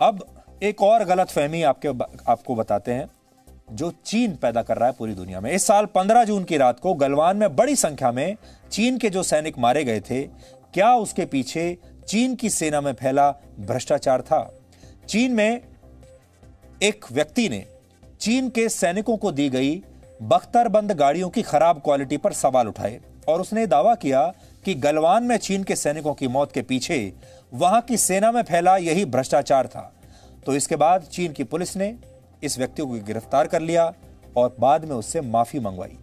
अब एक और गलत फहमी आपके आपको बताते हैं, जो चीन पैदा कर रहा है पूरी दुनिया में। इस साल 15 जून की रात को गलवान में बड़ी संख्या में चीन के जो सैनिक मारे गए थे, क्या उसके पीछे चीन की सेना में फैला भ्रष्टाचार था? चीन में एक व्यक्ति ने चीन के सैनिकों को दी गई बख्तरबंद गाड़ियों की खराब क्वालिटी पर सवाल उठाए और उसने दावा किया कि गलवान में चीन के सैनिकों की मौत के पीछे वहाँ की सेना में फैला यही भ्रष्टाचार था। तो इसके बाद चीन की पुलिस ने इस व्यक्ति को गिरफ़्तार कर लिया और बाद में उससे माफ़ी मंगवाई।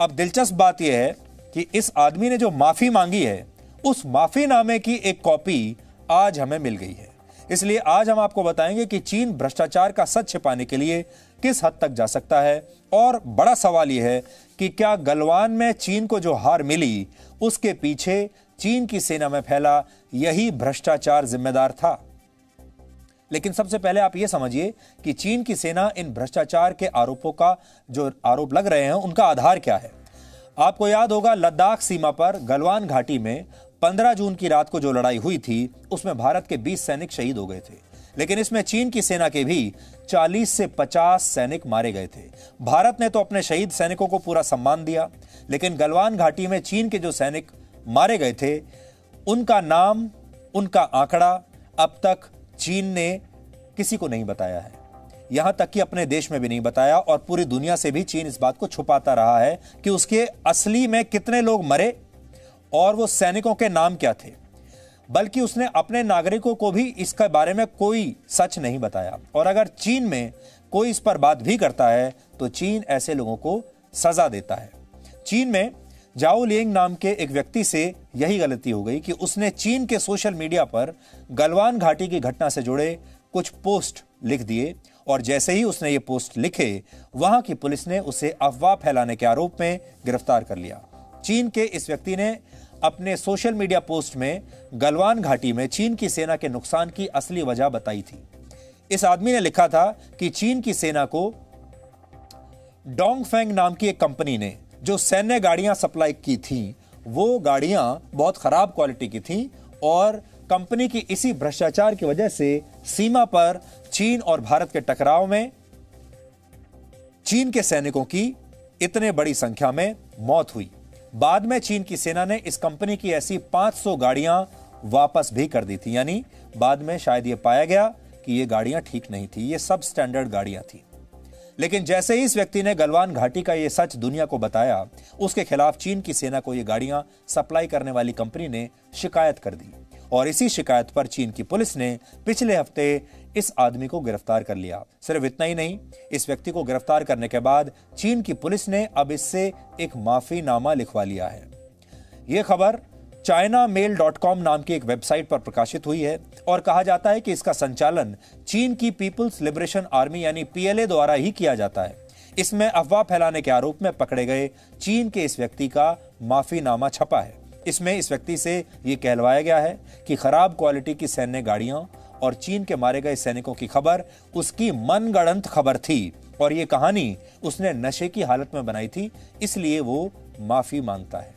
अब दिलचस्प बात यह है कि इस आदमी ने जो माफ़ी मांगी है, उस माफीनामे की एक कॉपी आज हमें मिल गई है। इसलिए आज हम आपको बताएँगे कि चीन भ्रष्टाचार का सच छिपाने के लिए किस हद तक जा सकता है और बड़ा सवाल यह है कि क्या गलवान में चीन को जो हार मिली, उसके पीछे चीन की सेना में फैला यही भ्रष्टाचार जिम्मेदार था। लेकिन सबसे पहले आप यह समझिए कि चीन की सेना इन भ्रष्टाचार के आरोपों का, जो आरोप लग रहे हैं, उनका आधार क्या है? आपको याद होगा, लद्दाख सीमा पर गलवान घाटी में 15 जून की रात को जो लड़ाई हुई थी, उसमें भारत के 20 सैनिक शहीद हो गए थे। लेकिन इसमें चीन की सेना के भी 40 से 50 सैनिक मारे गए थे। भारत ने तो अपने शहीद सैनिकों को पूरा सम्मान दिया, लेकिन गलवान घाटी में चीन के जो सैनिक मारे गए थे। उनका नाम, उनका आंकड़ा अब तक चीन ने किसी को नहीं बताया है। यहाँ तक कि अपने देश में भी नहीं बताया और पूरी दुनिया से भी चीन इस बात को छुपाता रहा है कि उसके असली में कितने लोग मरे और वो सैनिकों के नाम क्या थे। बल्कि उसने अपने नागरिकों को भी इसके बारे में कोई सच नहीं बताया। और अगर चीन में कोई इस पर बात भी करता है तो चीन ऐसे लोगों को सजा देता है। चीन में जाओ लिंग नाम के एक व्यक्ति से यही गलती हो गई कि उसने चीन के सोशल मीडिया पर गलवान घाटी की घटना से जुड़े कुछ पोस्ट लिख दिए और जैसे ही उसने ये पोस्ट लिखे, वहाँ की पुलिस ने उसे अफवाह फैलाने के आरोप में गिरफ़्तार कर लिया। चीन के इस व्यक्ति ने अपने सोशल मीडिया पोस्ट में गलवान घाटी में चीन की सेना के नुकसान की असली वजह बताई थी। इस आदमी ने लिखा था कि चीन की सेना को डोंगफेंग नाम की एक कंपनी ने जो सैन्य गाड़ियाँ सप्लाई की थी, वो गाड़ियाँ बहुत खराब क्वालिटी की थी और कंपनी की इसी भ्रष्टाचार की वजह से सीमा पर चीन और भारत के टकराव में, चीन के सैनिकों की इतने बड़ी संख्या में मौत हुई। बाद में चीन की सेना ने इस कंपनी की ऐसी 500 गाड़ियाँ वापस भी कर दी थी। यानी बाद में शायद यह पाया गया कि ये गाड़ियाँ ठीक नहीं थी, ये सब स्टैंडर्ड गाड़ियाँ थी। लेकिन जैसे ही इस व्यक्ति ने गलवान घाटी का यह सच दुनिया को बताया, उसके खिलाफ चीन की सेना को यह गाड़ियाँ सप्लाई करने वाली कंपनी ने शिकायत कर दी। और इसी शिकायत पर चीन की पुलिस ने पिछले हफ़्ते इस आदमी को गिरफ़्तार कर लिया। सिर्फ़ इतना ही नहीं, इस व्यक्ति को गिरफ़्तार करने के बाद चीन की पुलिस ने अब इससे एक माफ़ी नामा लिखवा लिया है। यह खबर चाइना मेल डॉट कॉम नाम की एक वेबसाइट पर प्रकाशित हुई है। और कहा जाता है कि इसका संचालन चीन की पीपुल्स लिबरेशन आर्मी यानी पीएलए द्वारा ही किया जाता है। इसमें अफवाह फैलाने के आरोप में पकड़े गए चीन के इस व्यक्ति का माफीनामा छपा है। इसमें इस व्यक्ति से यह कहलवाया गया है कि खराब क्वालिटी की सैन्य गाड़ियाँ और चीन के मारे गए सैनिकों की खबर, उसकी मनगढ़ंत खबर थी और यह कहानी उसने नशे की हालत में बनाई थी, इसलिए वो माफ़ी माँगता है।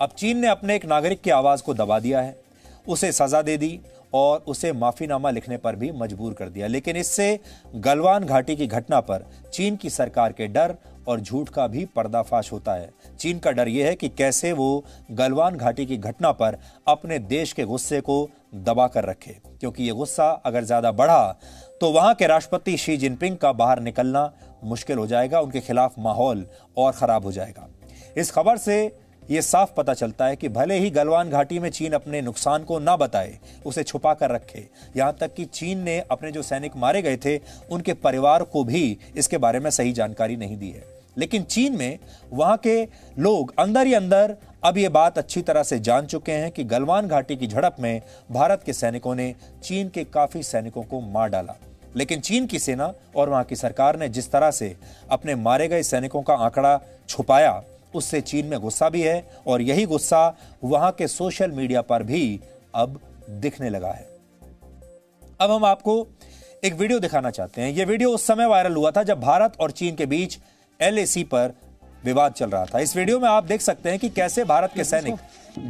अब चीन ने अपने एक नागरिक की आवाज़ को दबा दिया है। उसे सजा दे दी और उसे माफीनामा लिखने पर भी मजबूर कर दिया। लेकिन इससे गलवान घाटी की घटना पर चीन की सरकार के डर और झूठ का भी पर्दाफाश होता है। चीन का डर यह है कि कैसे वो गलवान घाटी की घटना पर अपने देश के गुस्से को दबा कर रखे। क्योंकि ये गुस्सा अगर ज़्यादा बढ़ा तो वहाँ के राष्ट्रपति शी जिनपिंग का बाहर निकलना मुश्किल हो जाएगा, उनके खिलाफ माहौल और खराब हो जाएगा। इस खबर से यह साफ़ पता चलता है कि भले ही गलवान घाटी में चीन अपने नुकसान को ना बताए, उसे छुपा कर रखे। यहाँ तक कि चीन ने अपने जो सैनिक मारे गए थे, उनके परिवार को भी इसके बारे में सही जानकारी नहीं दी है। लेकिन चीन में वहाँ के लोग अंदर ही अंदर अब ये बात अच्छी तरह से जान चुके हैं कि गलवान घाटी की झड़प में भारत के सैनिकों ने चीन के काफ़ी सैनिकों को मार डाला। लेकिन चीन की सेना और वहाँ की सरकार ने जिस तरह से अपने मारे गए सैनिकों का आंकड़ा छुपाया उससे चीन में गुस्सा भी है और यही गुस्सा वहाँ के सोशल मीडिया पर भी अब दिखने लगा है। अब हम आपको एक वीडियो दिखाना चाहते हैं। यह वीडियो उस समय वायरल हुआ था जब भारत और चीन के बीच एलएसी पर विवाद चल रहा था। इस वीडियो में आप देख सकते हैं कि कैसे भारत के सैनिक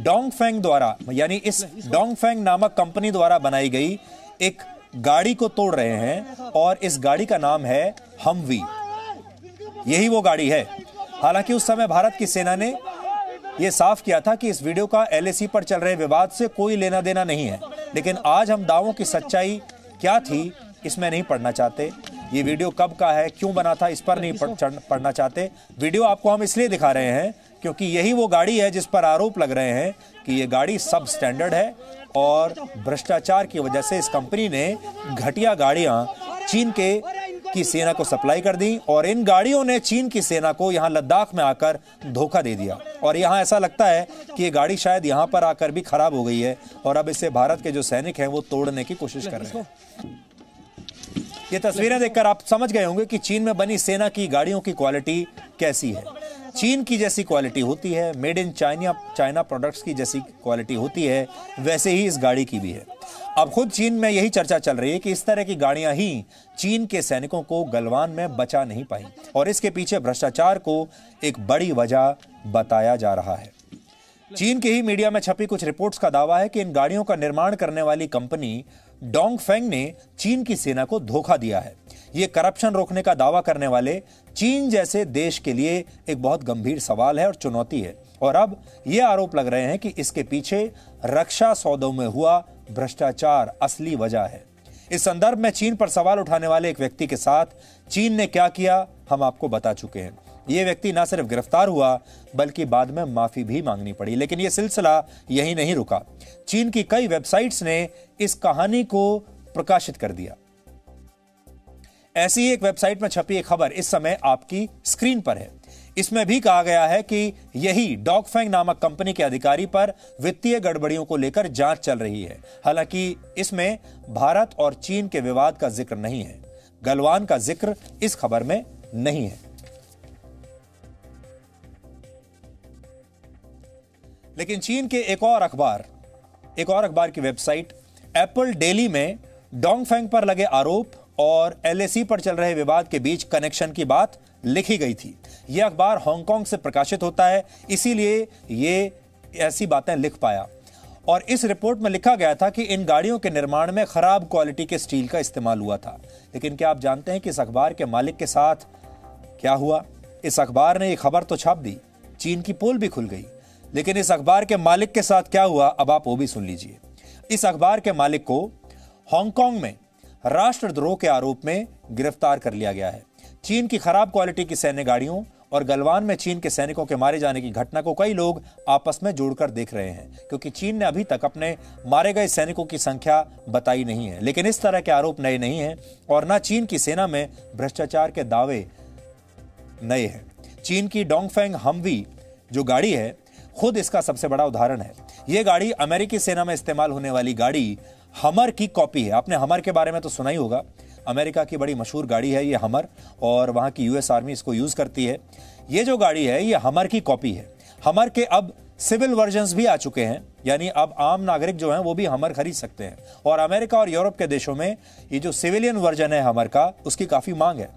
डोंगफेंग द्वारा यानी इस डोंगफेंग नामक कंपनी द्वारा बनाई गई एक गाड़ी को तोड़ रहे हैं और इस गाड़ी का नाम है हमवी। यही वो गाड़ी है। हालाँकि उस समय भारत की सेना ने यह साफ़ किया था कि इस वीडियो का एलएसी पर चल रहे विवाद से कोई लेना देना नहीं है। लेकिन आज हम दावों की सच्चाई क्या थी, इसमें नहीं पढ़ना चाहते। ये वीडियो कब का है, क्यों बना था, इस पर नहीं पढ़ना चाहते। वीडियो आपको हम इसलिए दिखा रहे हैं क्योंकि यही वो गाड़ी है जिस पर आरोप लग रहे हैं कि ये गाड़ी सब स्टैंडर्ड है और भ्रष्टाचार की वजह से इस कंपनी ने घटिया गाड़ियाँ चीन के की सेना को सप्लाई कर दी और इन गाड़ियों ने चीन की सेना को यहाँ लद्दाख में आकर धोखा दे दिया। और यहाँ ऐसा लगता है कि ये गाड़ी शायद यहाँ पर आकर भी खराब हो गई है और अब इसे भारत के जो सैनिक हैं वो तोड़ने की कोशिश कर रहे हैं ये तस्वीरें देखकर आप समझ गए होंगे कि चीन में बनी सेना की गाड़ियों की क्वालिटी कैसी है। चीन की जैसी क्वालिटी होती है made in China China products की जैसी क्वालिटी होती है, वैसे ही इस गाड़ी की भी है। अब खुद चीन में यही चर्चा चल रही है कि इस तरह की गाड़ियाँ ही चीन के सैनिकों को गलवान में बचा नहीं पाई और इसके पीछे भ्रष्टाचार को एक बड़ी वजह बताया जा रहा है। चीन के ही मीडिया में छपी कुछ रिपोर्ट्स का दावा है कि इन गाड़ियों का निर्माण करने वाली कंपनी डोंग फेंग ने चीन की सेना को धोखा दिया है। ये करप्शन रोकने का दावा करने वाले चीन जैसे देश के लिए एक बहुत गंभीर सवाल है और चुनौती है। और अब ये आरोप लग रहे हैं कि इसके पीछे रक्षा सौदों में हुआ भ्रष्टाचार असली वजह है। इस संदर्भ में चीन पर सवाल उठाने वाले एक व्यक्ति के साथ, चीन ने क्या किया? हम आपको बता चुके हैं। यह व्यक्ति न सिर्फ़ गिरफ़्तार हुआ, बल्कि बाद में माफ़ी भी मांगनी पड़ी। लेकिन यह सिलसिला यही नहीं रुका। चीन की कई वेबसाइट्स ने इस कहानी को प्रकाशित कर दिया। ऐसी एक वेबसाइट में छपी एक खबर इस समय आपकी स्क्रीन पर है। इसमें भी कहा गया है कि यही डॉगफैंग नामक कंपनी के अधिकारी पर वित्तीय गड़बड़ियों को लेकर जाँच चल रही है। हालाँकि इसमें भारत और चीन के विवाद का ज़िक्र नहीं है। गलवान का ज़िक्र इस खबर में नहीं है। लेकिन चीन के एक और अखबार, एक और अखबार की वेबसाइट, एप्पल डेली में डोंग फेंग पर लगे आरोप और एलएसी पर चल रहे विवाद के बीच कनेक्शन की बात लिखी गई थी। यह अखबार हांगकांग से प्रकाशित होता है, इसीलिए ये ऐसी बातें लिख पाया। और इस रिपोर्ट में लिखा गया था कि इन गाड़ियों के निर्माण में खराब क्वालिटी के स्टील का इस्तेमाल हुआ था। लेकिन क्या आप जानते हैं कि इस अखबार के मालिक के साथ क्या हुआ? इस अखबार ने यह खबर तो छाप दी, चीन की पोल भी खुल गई। लेकिन इस अखबार के मालिक के साथ क्या हुआ, अब आप वो भी सुन लीजिए। इस अखबार के मालिक को हांगकांग में राष्ट्रद्रोह के आरोप में गिरफ़्तार कर लिया गया है। चीन की खराब क्वालिटी की सैन्य गाड़ियों और गलवान में चीन के सैनिकों के मारे जाने की घटना को कई लोग आपस में जोड़कर देख रहे हैं, क्योंकि चीन ने अभी तक अपने मारे गए सैनिकों की संख्या बताई नहीं है। लेकिन इस तरह के आरोप नए नहीं हैं और न चीन की सेना में भ्रष्टाचार के दावे नए हैं। चीन की डोंगफेंग हमवी जो गाड़ी है खुद इसका सबसे बड़ा उदाहरण है। यह गाड़ी अमेरिकी सेना में इस्तेमाल होने वाली गाड़ी हमर की कॉपी है। आपने हमर के बारे में तो सुना ही होगा। अमेरिका की बड़ी मशहूर गाड़ी है ये हमर और वहाँ की यूएस आर्मी इसको यूज़ करती है। ये जो गाड़ी है, ये हमर की कॉपी है। हमर के अब सिविल वर्जन भी आ चुके हैं। यानी अब आम नागरिक जो हैं, वो भी हमर खरीद सकते हैं। और अमेरिका और यूरोप के देशों में ये जो सिविलियन वर्जन है हमर का, उसकी काफ़ी मांग है।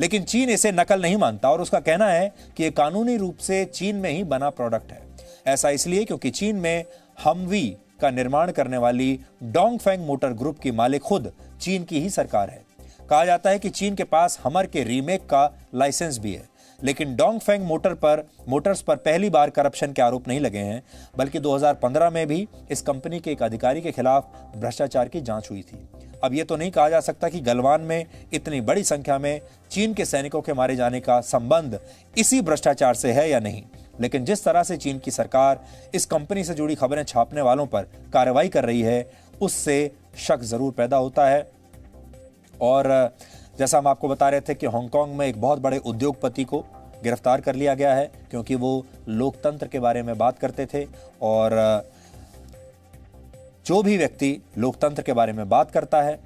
लेकिन चीन इसे नकल नहीं मानता और उसका कहना है कि यह कानूनी रूप से चीन में ही बना प्रोडक्ट है। ऐसा इसलिए क्योंकि चीन में हमवी का निर्माण करने वाली डोंगफेंग मोटर ग्रुप की मालिक खुद चीन की ही सरकार है। कहा जाता है कि चीन के पास हमर के रीमेक का लाइसेंस भी है, लेकिन डोंगफेंग मोटर पर, मोटर्स पर पहली बार करप्शन के आरोप नहीं लगे हैं, बल्कि 2015 में भी इस कंपनी के एक अधिकारी के खिलाफ भ्रष्टाचार की जाँच हुई थी। अब यह तो नहीं कहा जा सकता कि गलवान में इतनी बड़ी संख्या में चीन के सैनिकों के मारे जाने का संबंध इसी भ्रष्टाचार से है या नहीं। लेकिन जिस तरह से चीन की सरकार इस कंपनी से जुड़ी खबरें छापने वालों पर कार्रवाई कर रही है, उससे शक ज़रूर पैदा होता है। और, जैसा हम आपको बता रहे थे कि हांगकांग में एक बहुत बड़े उद्योगपति को गिरफ़्तार कर लिया गया है, क्योंकि वो लोकतंत्र के बारे में बात करते थे और, जो भी व्यक्ति लोकतंत्र के बारे में बात करता है,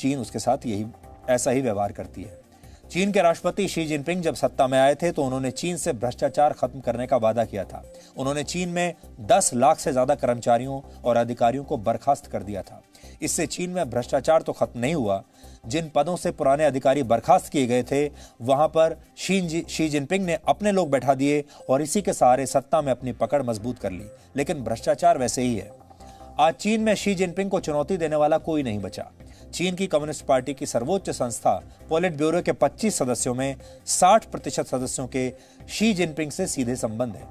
चीन उसके साथ यही, ऐसा ही व्यवहार करती है। चीन के राष्ट्रपति शी जिनपिंग जब सत्ता में आए थे तो उन्होंने चीन से भ्रष्टाचार खत्म करने का वादा किया था। उन्होंने चीन में 10 लाख से ज़्यादा कर्मचारियों और अधिकारियों को बर्खास्त कर दिया था। इससे चीन में भ्रष्टाचार तो खत्म नहीं हुआ। जिन पदों से पुराने अधिकारी बर्खास्त किए गए थे, वहाँ पर शी शी जिनपिंग ने अपने लोग बैठा दिए और इसी के सहारे सत्ता में अपनी पकड़ मज़बूत कर ली। लेकिन भ्रष्टाचार वैसे ही है। आज चीन में शी जिनपिंग को चुनौती देने वाला कोई नहीं बचा। चीन की कम्युनिस्ट पार्टी की सर्वोच्च संस्था, पोलिट ब्यूरो के 25 सदस्यों में 60 प्रतिशत सदस्यों के शी जिनपिंग से सीधे संबंध है।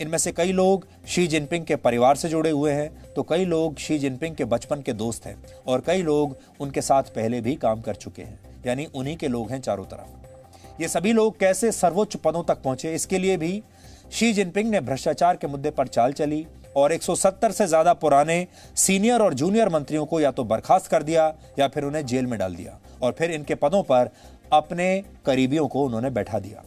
इनमें से कई लोग शी जिनपिंग के परिवार से जुड़े हुए हैं तो कई लोग शी जिनपिंग के बचपन के दोस्त हैं, और कई लोग उनके साथ पहले भी काम कर चुके हैं, यानी उन्हीं के लोग हैं चारों तरफ़। ये सभी लोग कैसे सर्वोच्च पदों तक पहुँचे, इसके लिए भी शी जिनपिंग ने भ्रष्टाचार के मुद्दे पर चाल चली। और 170 से ज़्यादा पुराने सीनियर और जूनियर मंत्रियों को या तो बर्खास्त कर दिया या फिर उन्हें जेल में डाल दिया और फिर इनके पदों पर अपने करीबियों को उन्होंने बैठा दिया।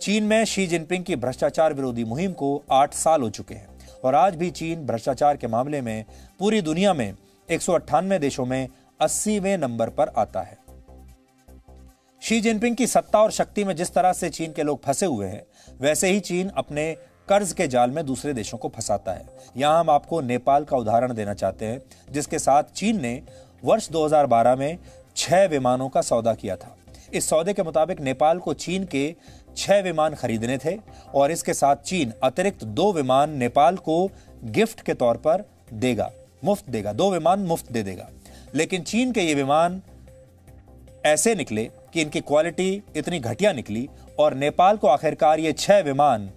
चीन में शी जिनपिंग की भ्रष्टाचार विरोधी मुहिम को आठ साल हो चुके हैं और आज भी चीन भ्रष्टाचार के मामले में पूरी दुनिया में एक सौ अट्ठानवे देशों में अस्सीवें नंबर पर आता है। शी जिनपिंग की सत्ता और शक्ति में जिस तरह से चीन के लोग फंसे हुए हैं, वैसे ही चीन अपने कर्ज के जाल में दूसरे देशों को फंसाता है। यहाँ हम आपको नेपाल का उदाहरण देना चाहते हैं, जिसके साथ चीन ने वर्ष 2012 में छह विमानों का सौदा किया था। इस सौदे के मुताबिक नेपाल को चीन के छह विमान खरीदने थे और इसके साथ चीन अतिरिक्त दो विमान नेपाल को गिफ्ट के तौर पर देगा, मुफ़्त देगा, दो विमान मुफ़्त दे देगा। लेकिन चीन के ये विमान ऐसे निकले कि इनकी क्वालिटी इतनी घटिया निकली और नेपाल को आखिरकार ये छह विमान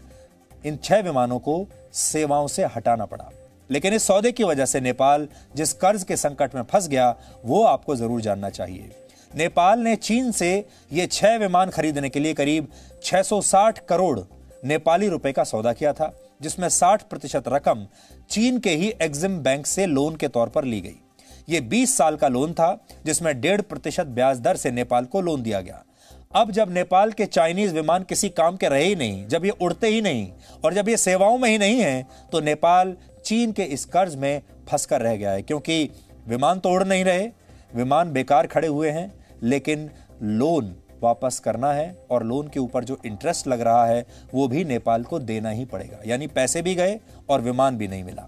इन छह विमानों को सेवाओं से हटाना पड़ा। लेकिन इस सौदे की वजह से नेपाल जिस कर्ज के संकट में फंस गया, वो आपको ज़रूर जानना चाहिए। नेपाल ने चीन से ये छह विमान खरीदने के लिए करीब 660 करोड़ नेपाली रुपए का सौदा किया था, जिसमें 60 प्रतिशत रकम चीन के ही एग्जिम बैंक से लोन के तौर पर ली गई। ये 20 साल का लोन था, जिसमें डेढ़ प्रतिशत ब्याज दर से नेपाल को लोन दिया गया। अब जब नेपाल के चाइनीज़ विमान किसी काम के रहे ही नहीं, जब ये उड़ते ही नहीं, और जब ये सेवाओं में ही नहीं है तो नेपाल चीन के इस कर्ज में फंस कर रह गया है, क्योंकि विमान तो उड़ नहीं रहे, विमान बेकार खड़े हुए हैं, लेकिन लोन वापस करना है, और लोन के ऊपर जो इंटरेस्ट लग रहा है, वो भी नेपाल को देना ही पड़ेगा, यानी पैसे भी गए और विमान भी नहीं मिला।